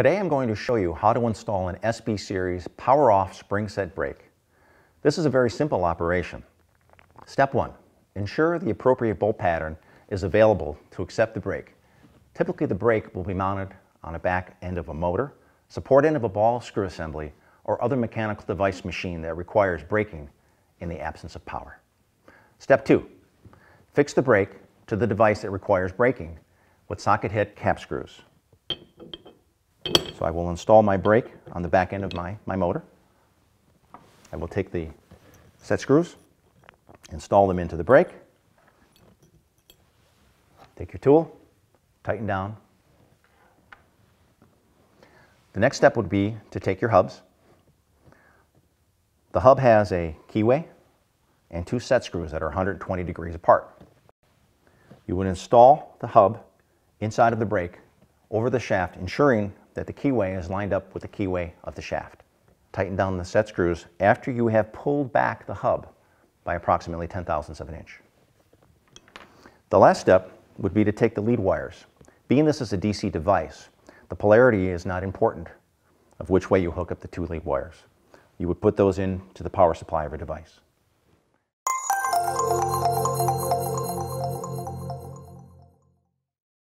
Today I'm going to show you how to install an SB Series Power Off Spring Set Brake. This is a very simple operation. Step 1. Ensure the appropriate bolt pattern is available to accept the brake. Typically the brake will be mounted on a back end of a motor, support end of a ball screw assembly, or other mechanical device machine that requires braking in the absence of power. Step 2. Fix the brake to the device that requires braking with socket head cap screws. So I will install my brake on the back end of my, my motor. I will take the set screws, install them into the brake, take your tool, tighten down. The next step would be to take your hubs. The hub has a keyway and two set screws that are 120 degrees apart. You would install the hub inside of the brake over the shaft, ensuring that the keyway is lined up with the keyway of the shaft. Tighten down the set screws after you have pulled back the hub by approximately 10 thousandths of an inch. The last step would be to take the lead wires. Being this is a DC device, the polarity is not important of which way you hook up the two lead wires. You would put those into the power supply of your device.